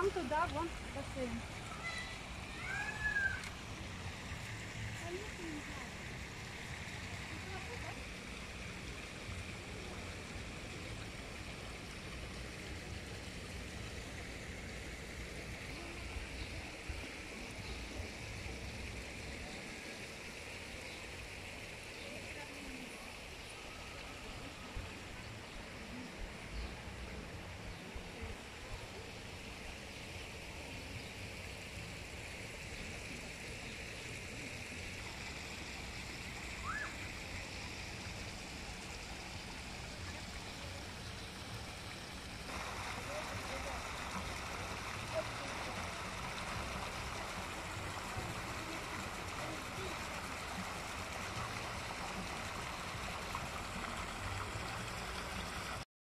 Нам туда, вон, бассейн.